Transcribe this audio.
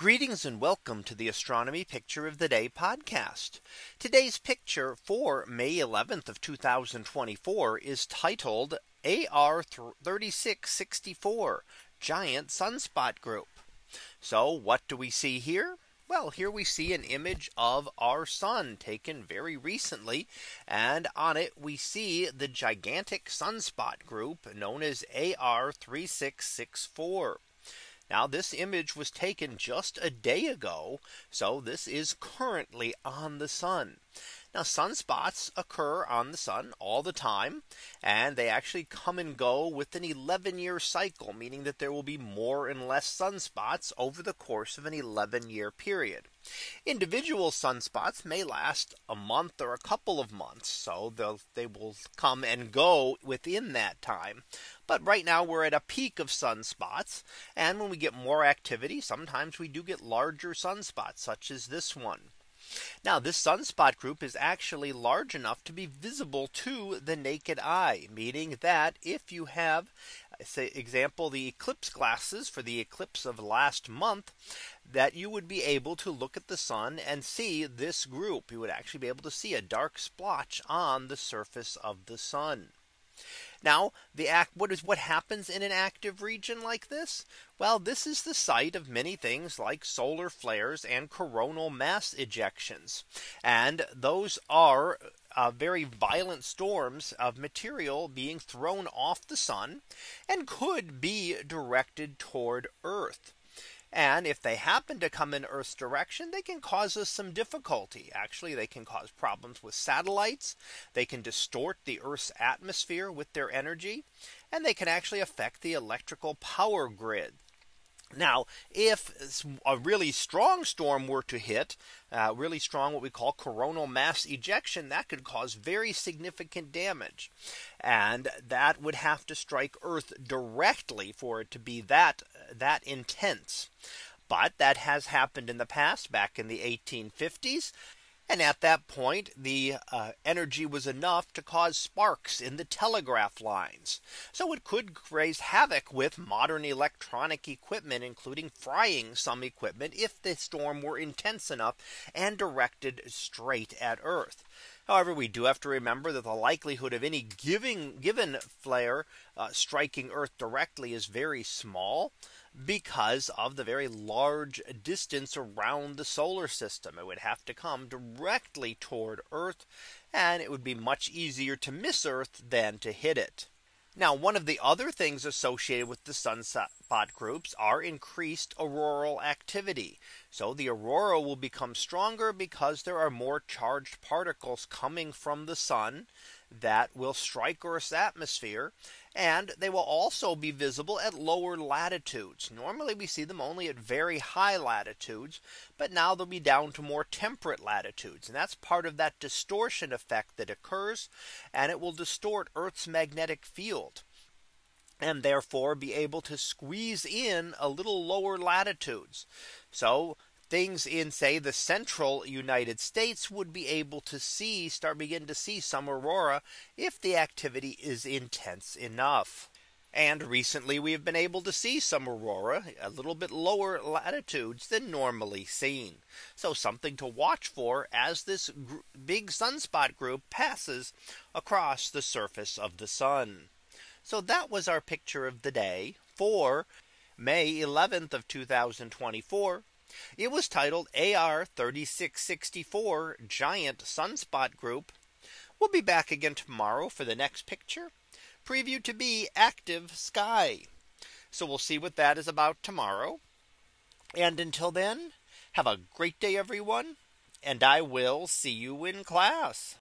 Greetings and welcome to the Astronomy Picture of the Day podcast. Today's picture for May 11th of 2024 is titled AR 3664 Giant Sunspot Group. So what do we see here? Well, here we see an image of our sun taken very recently. And on it, we see the gigantic sunspot group known as AR 3664. Now this image was taken just a day ago. So this is currently on the sun. Now sunspots occur on the sun all the time and they actually come and go with an 11 year cycle, meaning that there will be more and less sunspots over the course of an 11 year period. Individual sunspots may last a month or a couple of months. So they will come and go within that time. But right now we're at a peak of sunspots. And when we get more activity, sometimes we do get larger sunspots such as this one. Now this sunspot group is actually large enough to be visible to the naked eye, meaning that if you have say example the eclipse glasses for the eclipse of last month that you would be able to look at the sun and see this group you would actually be able to see a dark splotch on the surface of the sun. Now the act what is what happens in an active region like this? Well, this is the site of many things like solar flares and coronal mass ejections. And those are uh, very violent storms of material being thrown off the sun and could be directed toward Earth. And if they happen to come in Earth's direction, they can cause us some difficulty. Actually, they can cause problems with satellites. They can distort the Earth's atmosphere with their energy. And they can actually affect the electrical power grid. Now, if a really strong storm were to hit uh, really strong, what we call coronal mass ejection, that could cause very significant damage. And that would have to strike Earth directly for it to be that that intense. But that has happened in the past back in the 1850s. And at that point, the uh, energy was enough to cause sparks in the telegraph lines. So it could raise havoc with modern electronic equipment, including frying some equipment if the storm were intense enough and directed straight at Earth. However, we do have to remember that the likelihood of any giving given flare uh, striking Earth directly is very small because of the very large distance around the solar system. It would have to come directly toward Earth and it would be much easier to miss Earth than to hit it. Now one of the other things associated with the sunspot groups are increased auroral activity. So the aurora will become stronger because there are more charged particles coming from the sun that will strike Earth's atmosphere. And they will also be visible at lower latitudes. Normally we see them only at very high latitudes. But now they'll be down to more temperate latitudes. And that's part of that distortion effect that occurs. And it will distort Earth's magnetic field and therefore be able to squeeze in a little lower latitudes. So things in say the central United States would be able to see start begin to see some aurora if the activity is intense enough. And recently we have been able to see some aurora a little bit lower latitudes than normally seen. So something to watch for as this big sunspot group passes across the surface of the sun. So that was our picture of the day for May 11th of 2024. It was titled AR 3664 Giant Sunspot Group. We'll be back again tomorrow for the next picture preview to be active sky. So we'll see what that is about tomorrow. And until then, have a great day, everyone. And I will see you in class.